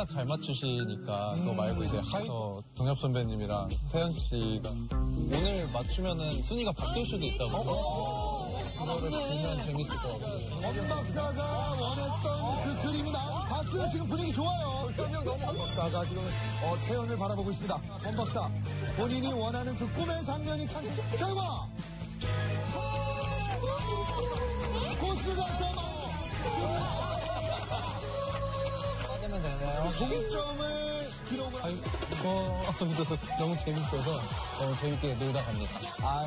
워낙 잘 맞추시니까 그거 말고 이제 하이더 동엽 선배님이랑 태연 씨가 오늘 맞추면은 순위가 바뀔 수도 있다고 그거를 보면 재밌을 것 같아요. 권 박사가 원했던 그 그림이 나오고 봤어요. 지금 분위기 좋아요. 권 박사가 지금 어, 태연을 바라보고 있습니다. 권 박사 본인이 원하는 그 꿈의 장면이 탄생. 결과 되나요? 동점을 기록을 아이, 어, 너무 재밌어서 너무 재밌게 놀다 갑니다. 아,